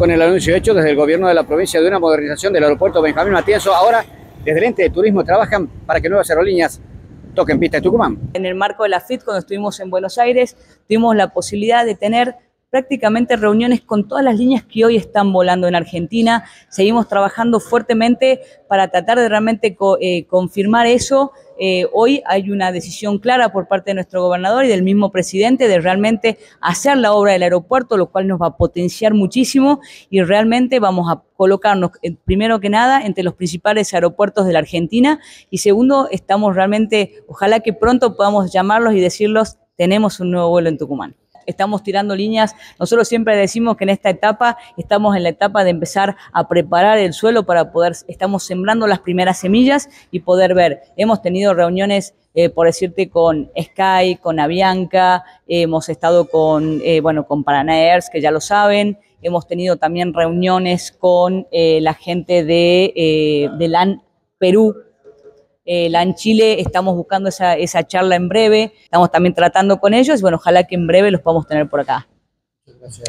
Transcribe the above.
con el anuncio hecho desde el gobierno de la provincia de una modernización del aeropuerto Benjamín Matienzo. Ahora, desde el ente de turismo trabajan para que nuevas aerolíneas toquen pista de Tucumán. En el marco de la FIT, cuando estuvimos en Buenos Aires, tuvimos la posibilidad de tener prácticamente reuniones con todas las líneas que hoy están volando en Argentina. Seguimos trabajando fuertemente para tratar de realmente eh, confirmar eso. Eh, hoy hay una decisión clara por parte de nuestro gobernador y del mismo presidente de realmente hacer la obra del aeropuerto, lo cual nos va a potenciar muchísimo y realmente vamos a colocarnos, primero que nada, entre los principales aeropuertos de la Argentina y segundo, estamos realmente, ojalá que pronto podamos llamarlos y decirlos, tenemos un nuevo vuelo en Tucumán estamos tirando líneas. Nosotros siempre decimos que en esta etapa estamos en la etapa de empezar a preparar el suelo para poder, estamos sembrando las primeras semillas y poder ver. Hemos tenido reuniones, eh, por decirte, con Sky, con Avianca, hemos estado con, eh, bueno, con Paranaers, que ya lo saben. Hemos tenido también reuniones con eh, la gente de, de LAN Perú, eh, la en Chile estamos buscando esa, esa charla en breve, estamos también tratando con ellos, bueno, ojalá que en breve los podamos tener por acá. Gracias.